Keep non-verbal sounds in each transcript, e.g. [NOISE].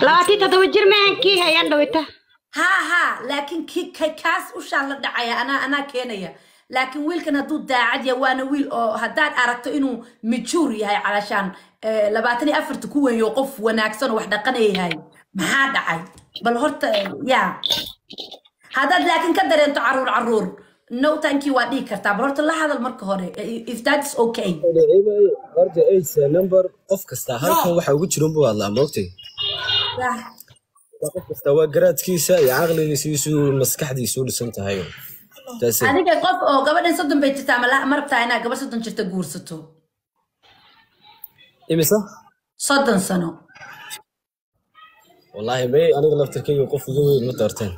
labaatan toddoba jir maahan kii hayaan dhawita haa haa laakiin ki ka- kaas ushaan la dhacaya anaa anaa keenaya laakiin wiilkan hadduu daacad yahay waana wiil oo haddaad aragto inuu majuur yahay calashaan eh, labaatan iyo afarta ku weyn oo qof wanaagsan oo wax dhaqanaya yahay maxaa dhacay bal horta yaa haddaad laakiin ka dareento carruur carruur no thank you. Waa dhihi kartaa. Bal horta la hadal marka hore eh, if that is okay. Horta aids number qof kasta halkan waxa ugu jiran buu hadlaa moogtay qof kasta waa garaadkiisa iyo caqligiisa iyo siduu maskaxdiisa u dhisan tahay. Adiga qof oo gabadhan soddon bay jirtaa ma rabtaa inaad gabadh soddon jirta guursato? Imisa soddon sano. Wallaahi may aniga laftirkayga qof uga weyn ma doorteen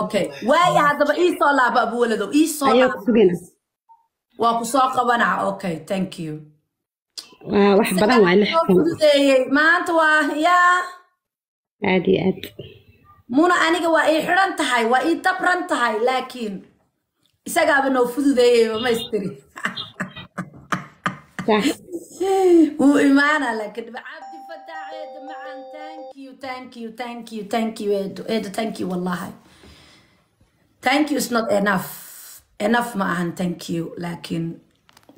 okay. Waaya haddaba ii soo laaba abuwaladow ii soo ayaa laaba ku sugana waa ku soo qabanaa okay thank you. Wax badan waa lix fududeeyey. Maanta waa yaa aad iyo aad. Muna aniga waa ii xidhan tahay waa ii dabran tahay laakiin isagaaba noo fududeeyey maystiri. Wuu imaanaa laakiin cabdi fataax eedo macaan. Thank you thank you thank you thank you eedo. Eedo thank you wallahi thank you is not enough. Enough ma ahan thank you. Laakiin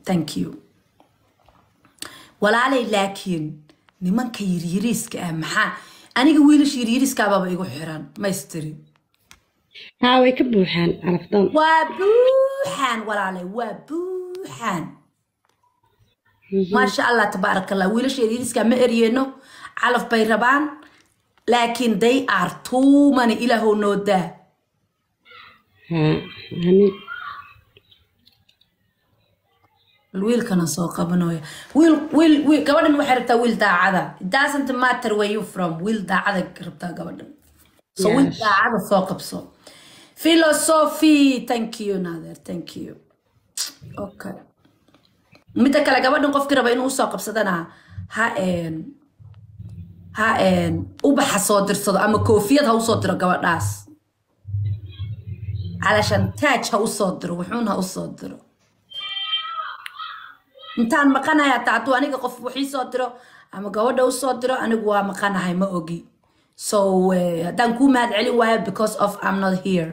thank you. Walaalay laakiin nimanka yiryiriiska ah maxaa aniga wiilasha yiryiriiskaabaaba igu xiran. Maystiri haa way ka buuxaan alafdoon waa buuxaan walaalay. Waa buuxaan. Maasha allah tabaaraka allah wiilasha yiryiriiska ma eryeeno. Calaf bay rabaan. Laakiin they are too many. Ilaahow noo daa. haa amiin wiilkana soo qabanooya. Wiil wiil wiil gabadhan waxay rabtaa wiil daacada. Doesn't matter where you from. Wiil daacada rabtaa gabadhan. So wiil daacada soo qabso. Philosophy. Thank you nader. Thank you. Okay. Midda kale gabadhan qofkii raba inuu u soo qabsadana ha ha ubaxa soo dirsado ama koofiyad ha u soo diro gabadhaas calashan taaj ha u soo diro wuxuun ha u soo diro. Intaan maqanahay hataa hadduu aniga qof wixii soo diro ama gabadha u soo diro anigu waa maqanahay ma ogi. So eh, haddaan kuu mahad celin waayo because of i'm not here.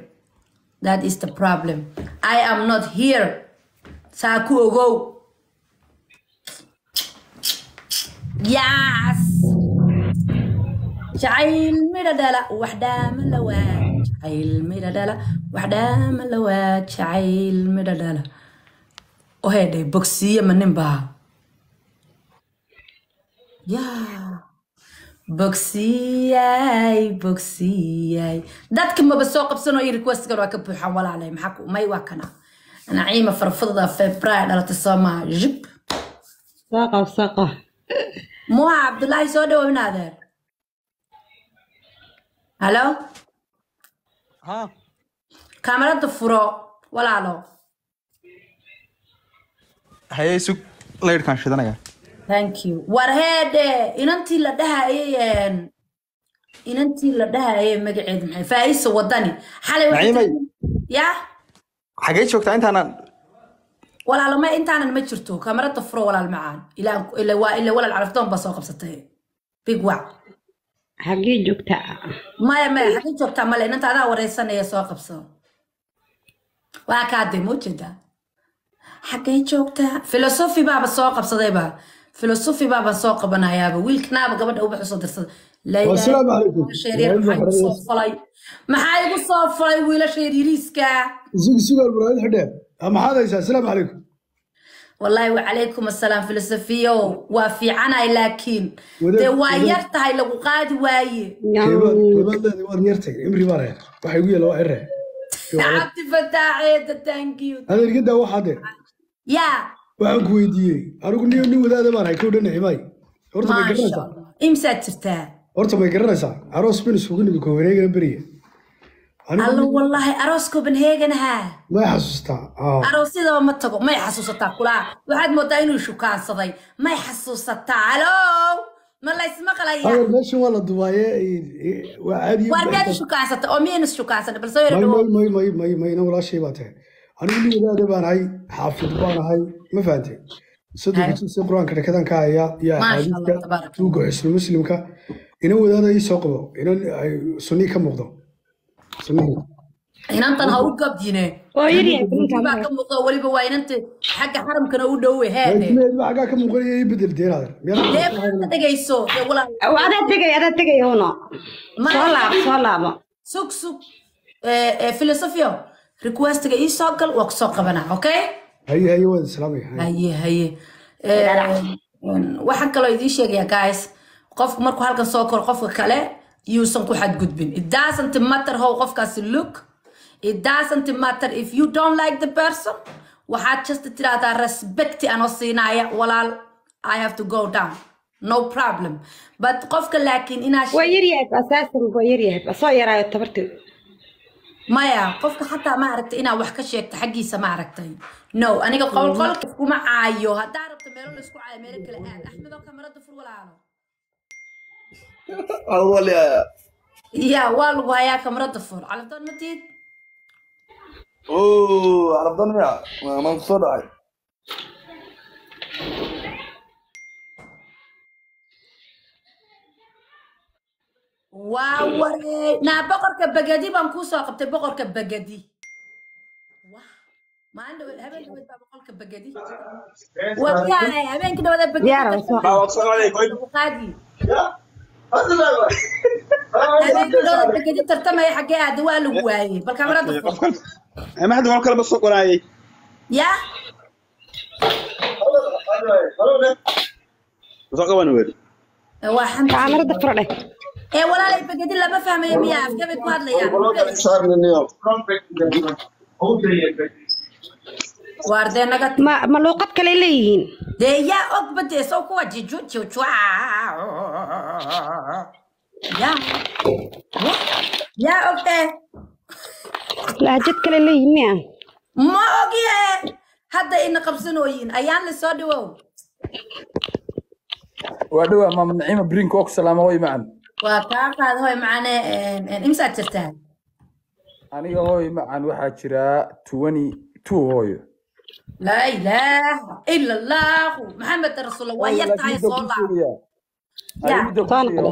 That is the problem. I am not here. Saa ku yes! Jacayl midha dhala wax dhaama la waa jacayl dhala wax dhaama la waa jacayl midha dhala ohedhe bogsiye ma nin baa? Ya bogsiyay bogsiyay dadka maba soo qabsanoo i requestgan waa ka buuxaan walaalay maxaa may waa kana. Naciima farfadda february dhalatay soomaa jib saqo saqo [LAUGHS] muha cabdulaahi soo dhawow inaadeer halo? ها kaamarada furo. Walaalo haye sug laydhkaan shidanaya thank inantii la dhahayey inantii la dhahayey magaceed maxay faaiisa wadani. Xalay xagee joogtaa intaanan walaalo ma intaanan ma jirto. Kamarada furo walaal macaan ilaa walaal carafdoon baa soo qabsatay. Big wac xagee joogtaa maya maya. Xagee joogtaa male. Inanta adaa wareysanaya soo qabso waa kaade ma ujeedaa xagee joogtaa filosofi baaba soo qabsadayba filosofi baaba soo qabanayaaba wiilkanaaba gabadha ubax usoo dirsada Assalaamu calaykum. sheeryar maxaa igu soo falay maxaa igu soo falay wiilasha yaryariiska sugi sugaal muraayad xidheen maxaad haysaa asalaamu calaykum والله وعليكم السلام فلسفيو وفيعنا لكن وده- ده وده- وايرتها لو قادي واي keebaad keebaad leedi waan yartay imri baa reer waxay adeergada waxaade waxaan ku weydiiyey. Anigu ni nin wadaada baan hay kow dhanaci maay horta may garanaysaa imsaad jirtaa? Horta may garanaysaa aroos bin isugu nimi kobanheegana beriya alla wallaahi aroos kobanheeganaha may xasuustaa ah. aroosyadaba ma tago. May xasuusataa kulaa. Waxaad moodaa inuu shukaansaday. May xasuusataa alow ma hadal meeshan waa la dubaaye waa caadi miyaad shukaansata oo miyayna shukaansana bal soo yara may dhawo may may may may mayna walaashay baa tahay. Anigu nin wadaada baan ahay xaafid baan ahay ma Hay. jilsi qur'aanka dhakadan ka haya iyo axaadiiska tuuga xisnu muslimka inan wadaada ii soo qabo inan ay sunnii ka muuqdo. Sunnihii inantan ha u gabdine. Baa ka muuqda weliba waa inanta xagga xaramkana u dhowe heene laakiin ba xaggaa ka muuqanaya ii bedel deenaadan dee ma dhegayso? Dee walaal. Adaa tegay adaa tegay uno soo laabo soo laabo. sug sug. Eh, eh, filosofio requestiga ii soo gal waa ku soo qabanaa okay haye haye waad islaamaya haye. haye haye. Eh, waxaan kaloo idiin sheegayaa guys. Qofku markuu halkan soo koro qofka kale yuusan ku xadgudbin. It doesn't matter how qofkaasi look it doesn't matter if you don't like the person. Waxaad just tiraahdaa respecti anoo siinaya walaal i have to go down. No problem. But qofka laakiin inaa waa yaryahay asaasan waa yaryahay. Soo yaraayo tabarti. Maya qofka xataa ma aragtay inaa wax ka sheegto xaggiisa ma aragtay. No aniga qol qolka kuma caayo. Haddaa rabto meelo laysku caayo meelo kale aad. Axmedoo kamarada fur walaalo. Ya waa lagu hayaa kamarada fur. Calabdoon ma tiid arabdan miya maan ku soo dhacay waa waree naa boqorka bagadi baan kuu soo qabtay boqorka bagadi habeenkii dhaweed bagadi Bagadi tartamaya xaggee aada waa lagu waayey bal kamarada fur ma hadda qol kale ba soo qoraayay yaa soo qaban weli waa xamdi kaamarada fura dheh ee walaalay bagadi lama fahmayo miya afkabay ku hadlayaan ma luuqad kale leeyihiin dee yaa og badee soo kuwa jiju jujua yaa yaa og ee lahjad kale leeyihiin miya ma ogye hadda ina qabsanooyin ayaan la soo dhawow waa dhowaa maama naciima brinka oo ku salaama hooy macan waa kaa qaad hoy macane imsaad jirtaa aniga hooy macan waxaa jiraa twenty two hooyo laa ilaaha ila allahu maxamed rasuul waa yar tahay soo laa Ya. Soo noqdo.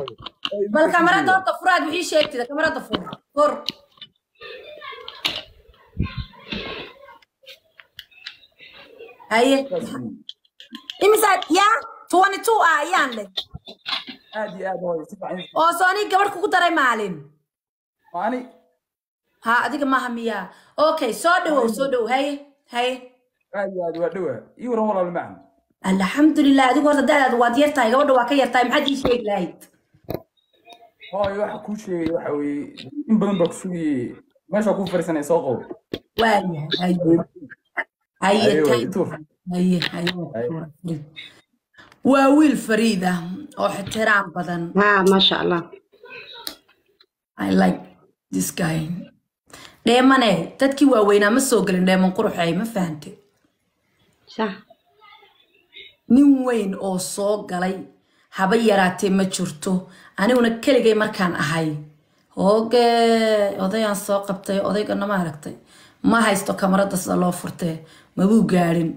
Bal kamarada horta furaad wixii sheegtida kamarada fur fur. Haye imisaad yaa twenty two ah ayaan leh aad iyo aad hooyo si fiican oo sooni gabadh kugu daray maalin. Ani? Ha adiga maaha miyaa okay soo dhawow soo dhawow haye haye aad iyo aad waa dhowaa ii waran walaal macan alxamdulilah adigu horta da'daada waad yar tahay gabadha waa ka yar tahay maxaad ii sheegi lahayd hooyo waxa kuu sheegay waxa weeye in badan baa ku sugayey meeshaa kuu fariisanay soo haye waa wiil fariid ah oo ixtiraam badan. Ha maasha allah. I like this guy. Dheemane dadkii waaweynaa ma soo gelin dheeman quruxay ma fahante nin weyn oo soo galay haba yaraatee ma jirto? Aniguna keligay markaan ahay. Hooge odayaan soo qabtay odaygana ma aragtay. Ma haysto kamarada sida loo furtee. Mabuu gaadhin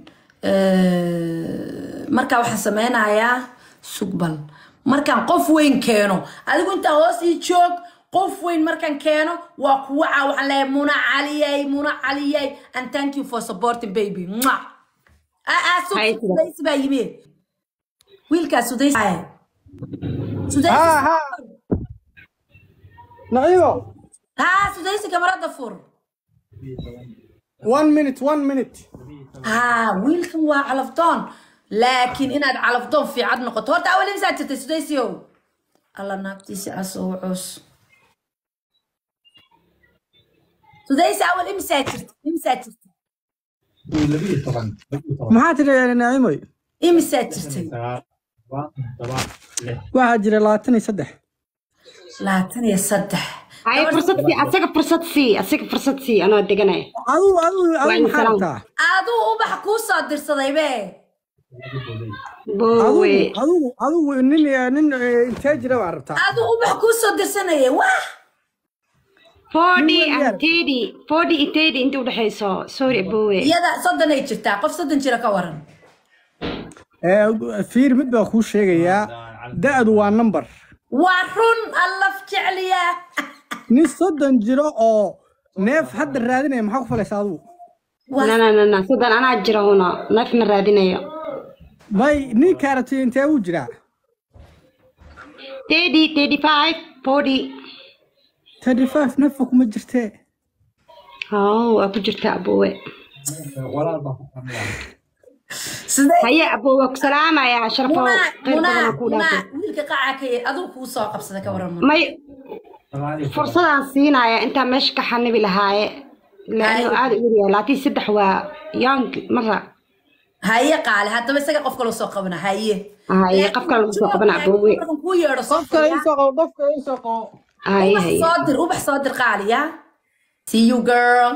marka waxaan sameynayaa sugbal. Markaan qof weyn keeno. Adigu intaa hoos ii joog qof weyn markaan keeno waa kuwa caa waxaan leeyahay muna caliyay muna caliyay. And thank you for supporting baby. Ah, ah, baa yimi wiilkaas sudaysi sudaysi Ha, ha. naciimo ha sudaysi kamarada fur. One minute one minute. Ha wiilkan waa calafdoon. Laakiin inaad calafdoon fiicad noqoto. Horta awal imsaa jirtay sudaysiyow alla naagtiisi asoo cus sudaysi awal imsaa jirtay? Imsaa jirtay? Maxaa tidhi naciimoy? Imsaa jirtay waxaa jira labaatan iyo saddex. Labaatan iyo saddex. Haye fursad sii asaga fursad sii asaga fursad sii anoo deganaya adigu adigu Waa adigu maxaa insalaam. rabtaa aduu ubax kuu soo boowe nin nin eh, intee jira baa rabtaa. Aduu ubax kuu soo dirsanaya wah! Forty and thirty forty iyo thirty inta udhexayso sorry boowe iyada soddon ay jirtaa qof soddon jira ka waran Ee, fiir mid baa kuu sheegayaa da-du waa number waa run allaf jecliya. Nin soddon jiro oo neef hadda raadinaya maxaa ku falaysa na sidan anaa jira huna neef ma raadinayo. May ninka aragtay intee uu jiraa thirty thirty five forty. Thirty five neefa kuma jirtee? Waa ku jirta aboowe sidee haye aboowe ku salaamaya sharafo munaa khayr munaa badan ku munaa dhaafay wiilka qaca ka yee aduu kuu soo qabsada ka waran may fursadaan siinaya intaa meesha ka xanibi lahaaye Haye. aad u yaryahay laakiin saddex waa young mara haye qaale haddaba isaga qof kaloo soo qabana haye. Haye qof kale lagu soo qabana markan kuu yeedho soo kale qabo kale qabo haye haye. dir ubax soo dir qaaliya see you girl